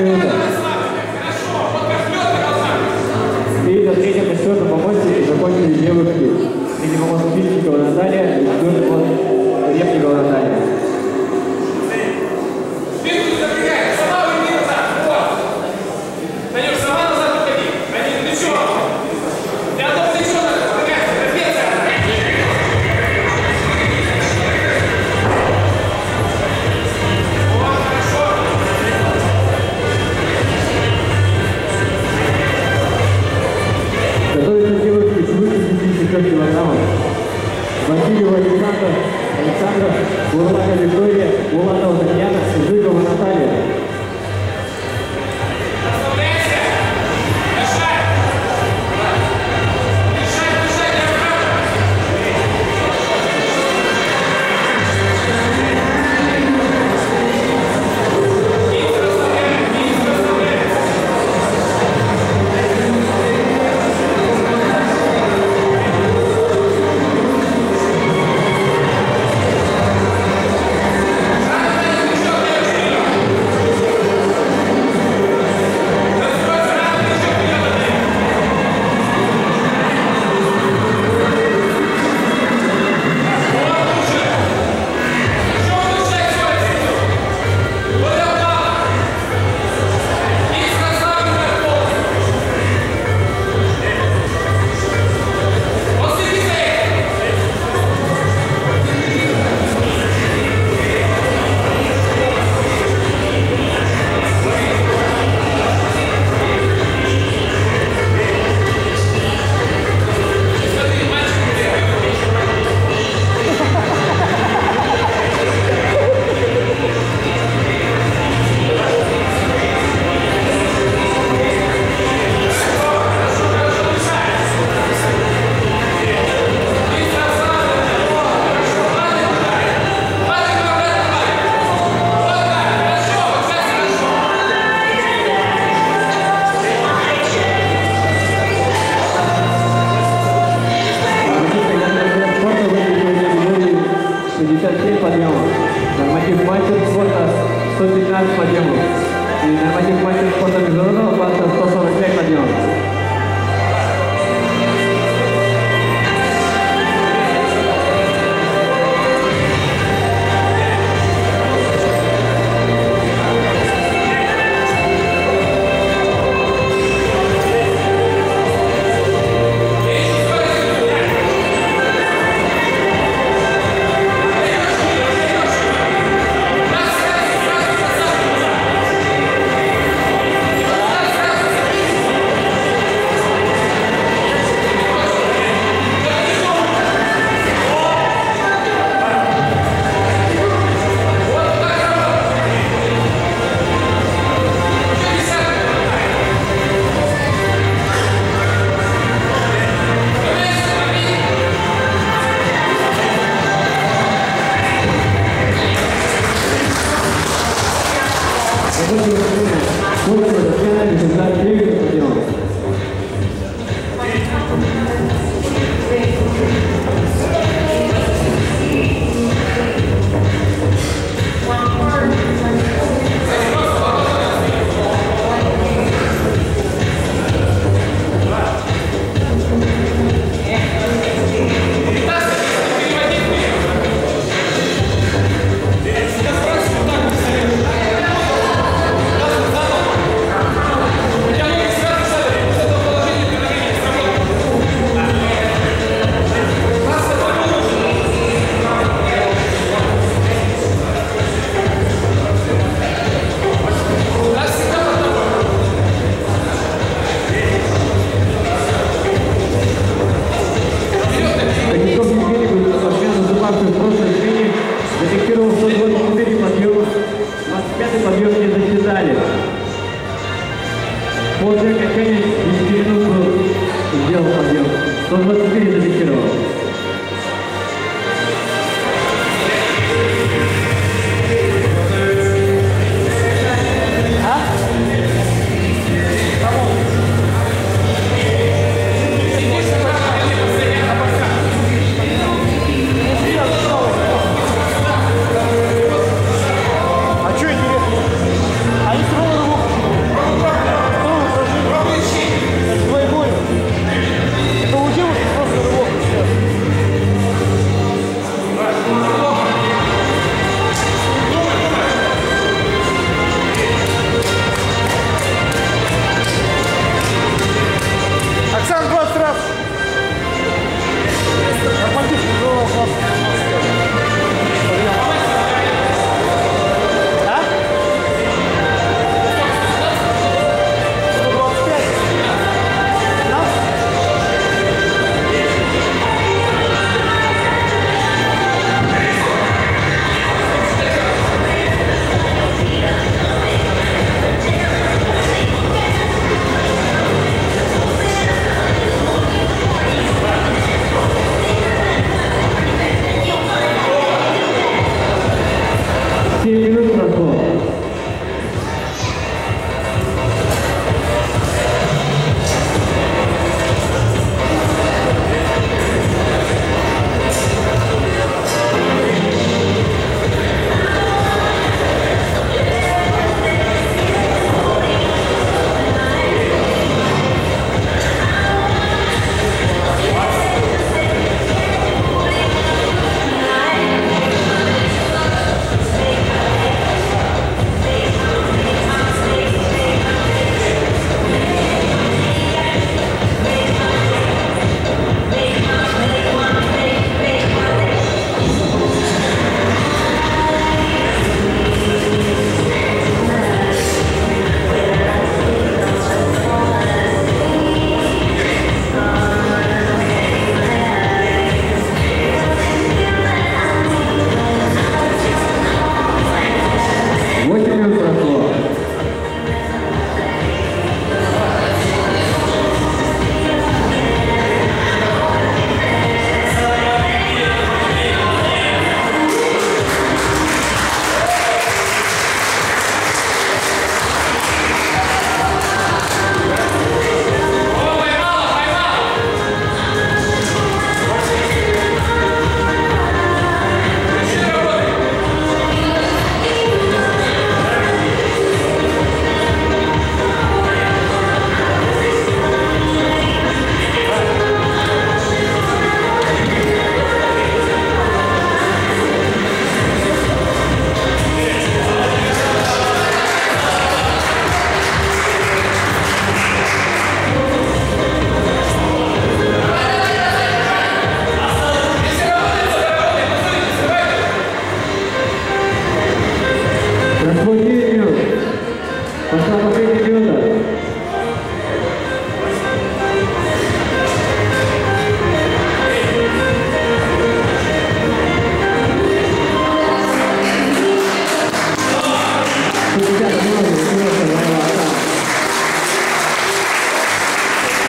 минута. Перед открытием на счетном помосте закончили левый клюв. Среди помощников Вильчикова Наталья и четвертый от Репникова Наталья. Вперед, все подъемы. Норматив мастер спорта 115 подъемов. И норматив мастер спорта международного класса 145 подъемов. の you.